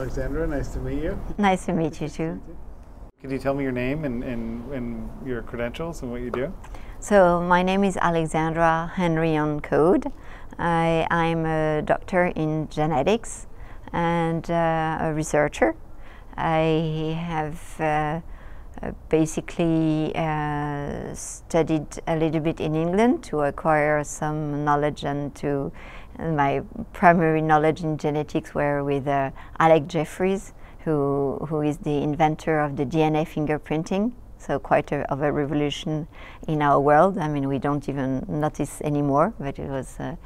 Alexandra, nice to meet you. Nice to meet you too. Could you tell me your name and, and, and your credentials and what you do? So, my name is Alexandra Henrion Caude. I, I'm a doctor in genetics and uh, a researcher. I have uh, uh, basically uh, studied a little bit in England to acquire some knowledge and to my primary knowledge in genetics were with uh, Alec Jeffreys, who, who is the inventor of the DNA fingerprinting. So quite a, of a revolution in our world. I mean, we don't even notice anymore, but it was. Uh,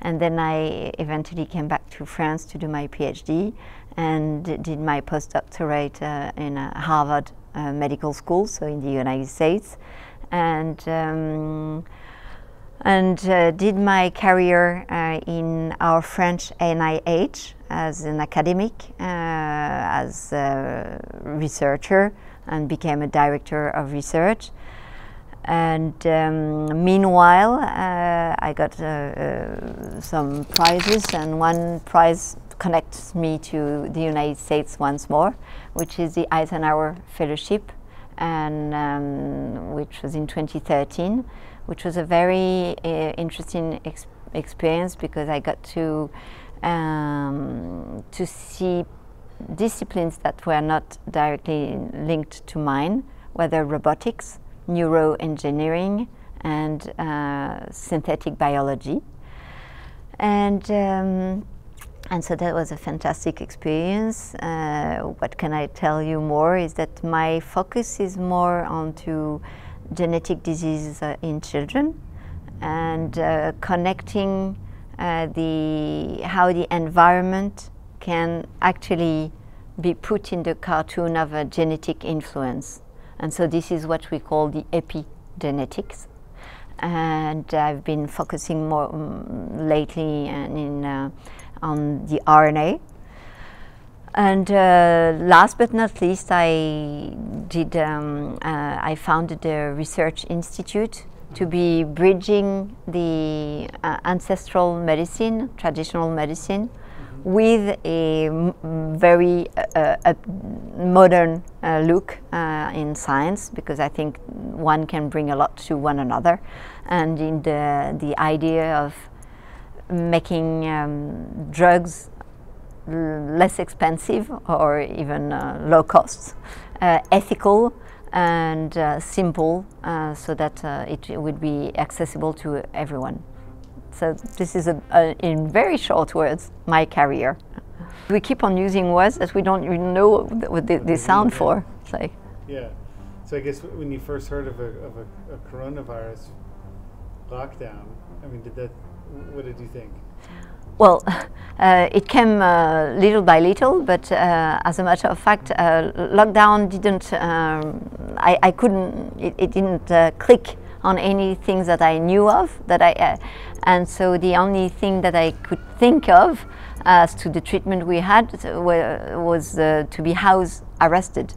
and then I eventually came back to France to do my PhD and did my postdoctorate uh, in uh, Harvard uh, Medical School, so in the United States, and. Um, and uh, did my career uh, in our French NIH as an academic, uh, as a researcher, and became a director of research. And um, meanwhile, uh, I got uh, uh, some prizes, and one prize connects me to the United States once more, which is the Eisenhower Fellowship, and um, which was in 2013 which was a very uh, interesting ex experience because I got to um, to see disciplines that were not directly linked to mine, whether robotics, neuroengineering, and uh, synthetic biology, and. Um, and so that was a fantastic experience. Uh, what can I tell you more is that my focus is more onto genetic diseases in children and uh, connecting uh, the how the environment can actually be put in the cartoon of a genetic influence. And so this is what we call the epigenetics. And I've been focusing more um, lately in, uh, on the RNA and uh, last but not least, I did. Um, uh, I founded a research institute to be bridging the uh, ancestral medicine, traditional medicine, with a very uh, uh, modern uh, look in science, because I think one can bring a lot to one another, and in the the idea of making um, drugs less expensive or even uh, low cost, uh, ethical and uh, simple uh, so that uh, it would be accessible to everyone. So this is, a, a, in very short words, my career. We keep on using words that we don't even know what they, they sound for. It's like, yeah. So I guess when you first heard of a, of a, a coronavirus lockdown, I mean, did that, what did you think? Well, uh, it came uh, little by little, but uh, as a matter of fact, uh, lockdown didn't. Um, I, I, couldn't. It, it didn't uh, click on any things that I knew of. That I, uh, and so the only thing that I could think of as to the treatment we had was to be house arrested